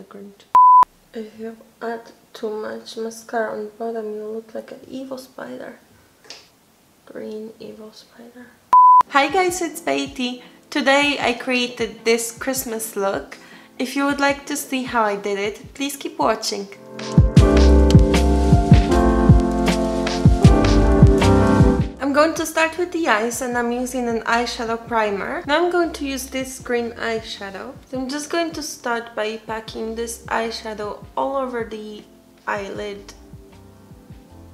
the Grinch. If you add too much mascara on the bottom, you look like an evil spider. Green evil spider. Hi guys, it's Peitee. Today I created this Christmas look. If you would like to see how I did it, please keep watching. I'm going to start with the eyes and I'm using an eyeshadow primer. Now I'm going to use this green eyeshadow. So I'm just going to start by packing this eyeshadow all over the eyelid.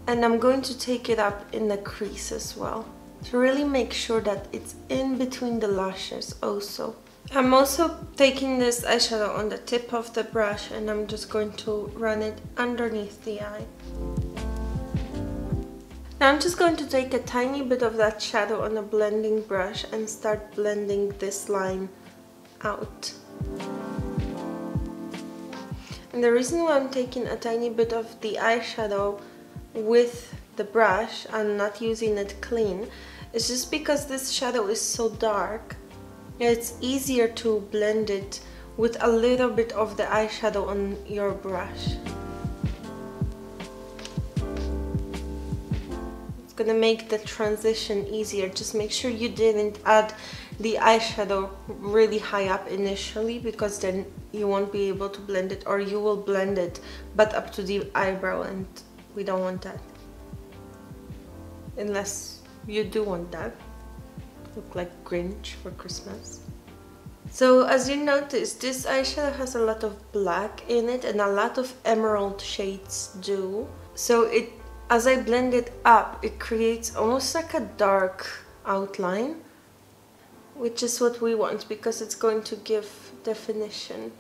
And I'm going to take it up in the crease as well. To really make sure that it's in between the lashes also. I'm also taking this eyeshadow on the tip of the brush and I'm just going to run it underneath the eye. Now I'm just going to take a tiny bit of that shadow on a blending brush and start blending this line out. And the reason why I'm taking a tiny bit of the eyeshadow with the brush and not using it clean is just because this shadow is so dark. It's easier to blend it with a little bit of the eyeshadow on your brush. Gonna make the transition easier. Just make sure you didn't add the eyeshadow really high up initially because then you won't be able to blend it or you will blend it but up to the eyebrow and we don't want that. Unless you do want that. Look like Grinch for Christmas. So as you notice this eyeshadow has a lot of black in it and a lot of emerald shades do. So it as I blend it up, it creates almost like a dark outline, which is what we want because it's going to give definition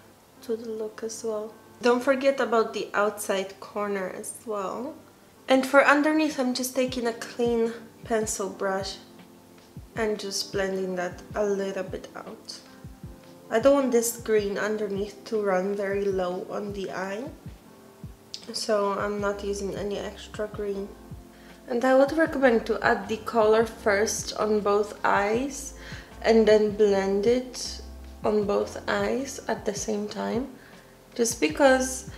to the look as well. Don't forget about the outside corner as well. And for underneath, I'm just taking a clean pencil brush and just blending that a little bit out. I don't want this green underneath to run very low on the eye so I'm not using any extra green. And I would recommend to add the color first on both eyes and then blend it on both eyes at the same time. Just because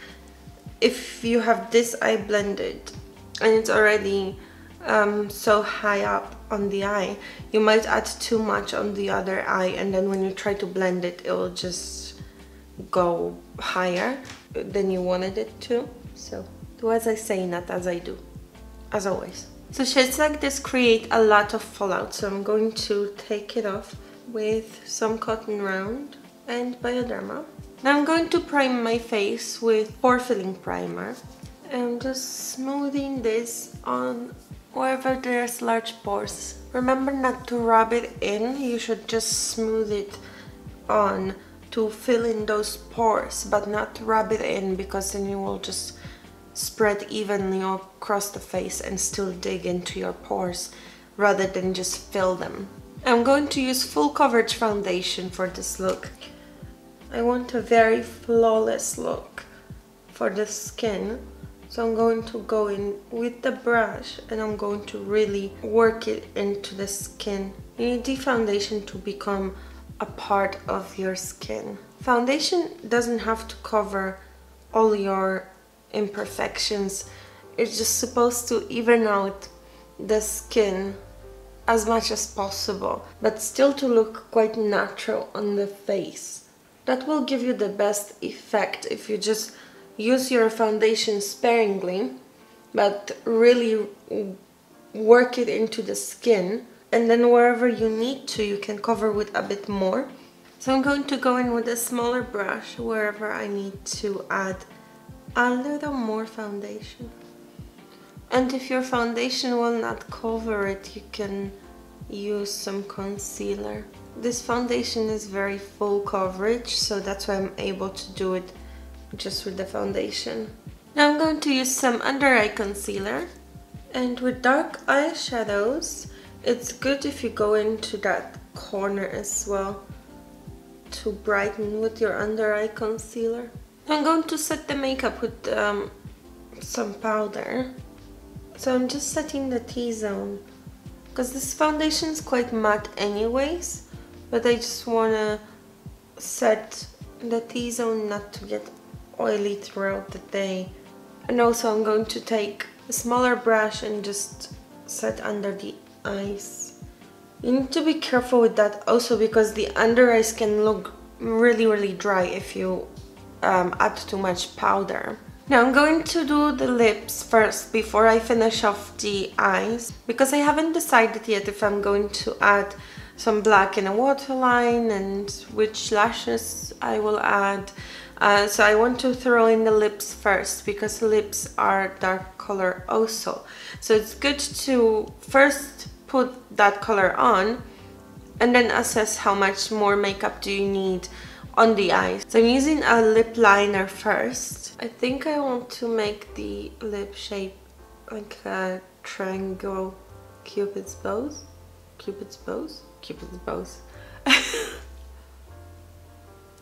if you have this eye blended and it's already um, so high up on the eye, you might add too much on the other eye and then when you try to blend it, it will just go higher than you wanted it to. So do as I say, not as I do, as always. So shades like this create a lot of fallout, so I'm going to take it off with some cotton round and Bioderma. Now I'm going to prime my face with pore filling primer. I'm just smoothing this on wherever there's large pores. Remember not to rub it in, you should just smooth it on to fill in those pores, but not rub it in because then you will just spread evenly across the face and still dig into your pores rather than just fill them. I'm going to use full coverage foundation for this look. I want a very flawless look for the skin. So I'm going to go in with the brush and I'm going to really work it into the skin. You need the foundation to become a part of your skin. Foundation doesn't have to cover all your imperfections. It's just supposed to even out the skin as much as possible, but still to look quite natural on the face. That will give you the best effect if you just use your foundation sparingly, but really work it into the skin. And then wherever you need to, you can cover with a bit more. So I'm going to go in with a smaller brush wherever I need to add a little more foundation. And if your foundation will not cover it you can use some concealer. This foundation is very full coverage so that's why I'm able to do it just with the foundation. Now I'm going to use some under eye concealer. And with dark eyeshadows it's good if you go into that corner as well to brighten with your under eye concealer I'm going to set the makeup with um, some powder. So I'm just setting the T-zone because this foundation is quite matte anyways, but I just want to set the T-zone not to get oily throughout the day. And also I'm going to take a smaller brush and just set under the eyes. You need to be careful with that also because the under eyes can look really really dry if you um, add too much powder. Now I'm going to do the lips first before I finish off the eyes because I haven't decided yet if I'm going to add some black in a waterline and which lashes I will add. Uh, so I want to throw in the lips first because lips are dark color also. So it's good to first put that color on and then assess how much more makeup do you need on the eyes. So I'm using a lip liner first. I think I want to make the lip shape like a triangle cupid's bows. Cupid's bows? Cupid's bows.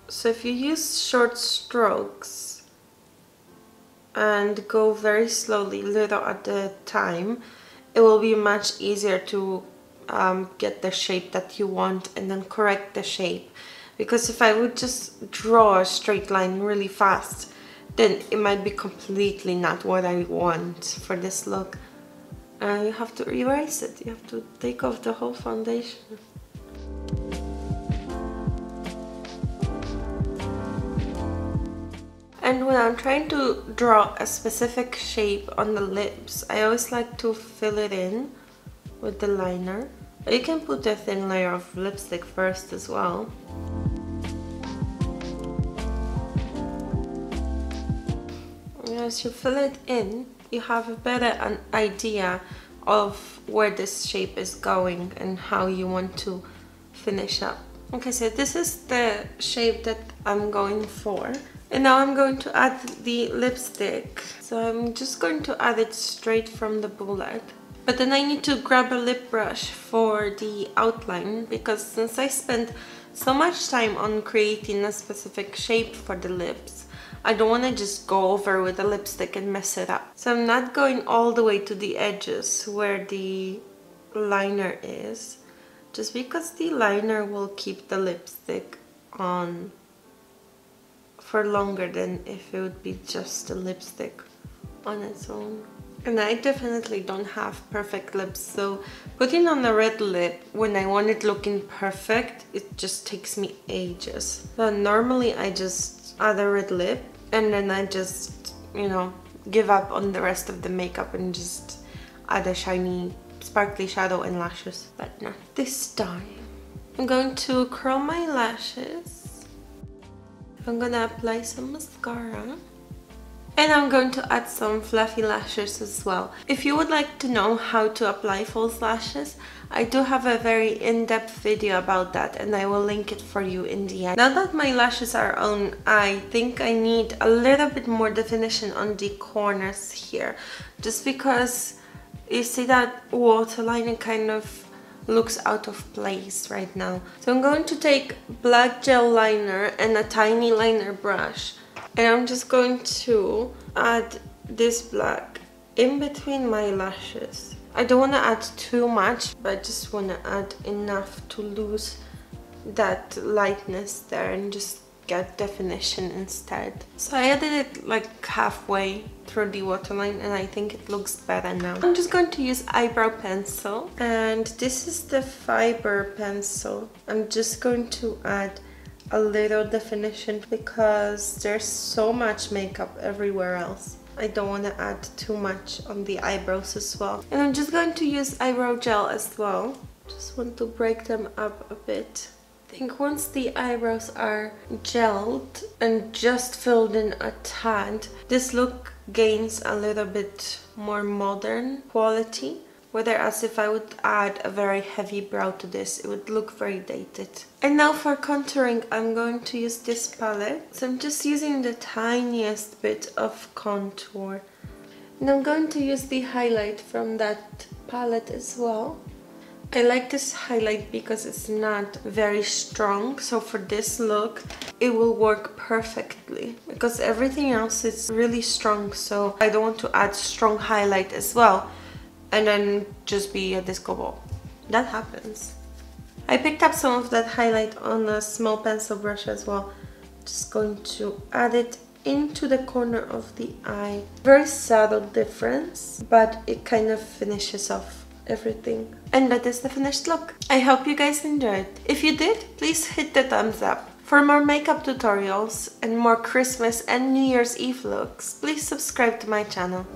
so if you use short strokes and go very slowly, little at a time, it will be much easier to um, get the shape that you want and then correct the shape because if I would just draw a straight line really fast then it might be completely not what I want for this look. And uh, you have to erase it. You have to take off the whole foundation. And when I'm trying to draw a specific shape on the lips I always like to fill it in with the liner. You can put a thin layer of lipstick first as well as you fill it in, you have a better an idea of where this shape is going and how you want to finish up. Okay, so this is the shape that I'm going for. And now I'm going to add the lipstick. So I'm just going to add it straight from the bullet. But then I need to grab a lip brush for the outline because since I spent so much time on creating a specific shape for the lips, I don't want to just go over with a lipstick and mess it up. So I'm not going all the way to the edges where the liner is just because the liner will keep the lipstick on for longer than if it would be just a lipstick on its own. And I definitely don't have perfect lips, so putting on a red lip when I want it looking perfect, it just takes me ages. So normally I just a red lip and then I just, you know, give up on the rest of the makeup and just add a shiny sparkly shadow and lashes. But not this time. I'm going to curl my lashes. I'm gonna apply some mascara. And I'm going to add some fluffy lashes as well. If you would like to know how to apply false lashes, I do have a very in-depth video about that and I will link it for you in the end. Now that my lashes are on, I think I need a little bit more definition on the corners here. Just because you see that waterline kind of looks out of place right now. So I'm going to take black gel liner and a tiny liner brush and I'm just going to add this black in between my lashes. I don't want to add too much, but I just want to add enough to lose that lightness there and just get definition instead. So I added it like halfway through the waterline and I think it looks better now. I'm just going to use eyebrow pencil and this is the fiber pencil. I'm just going to add a little definition because there's so much makeup everywhere else. I don't want to add too much on the eyebrows as well. And I'm just going to use eyebrow gel as well. Just want to break them up a bit. I think once the eyebrows are gelled and just filled in a tad, this look gains a little bit more modern quality. Whereas if I would add a very heavy brow to this, it would look very dated. And now for contouring, I'm going to use this palette. So I'm just using the tiniest bit of contour. And I'm going to use the highlight from that palette as well. I like this highlight because it's not very strong so for this look it will work perfectly because everything else is really strong so I don't want to add strong highlight as well and then just be a disco ball. That happens. I picked up some of that highlight on a small pencil brush as well. Just going to add it into the corner of the eye. Very subtle difference, but it kind of finishes off everything. And that is the finished look. I hope you guys enjoyed. If you did, please hit the thumbs up. For more makeup tutorials and more Christmas and New Year's Eve looks, please subscribe to my channel.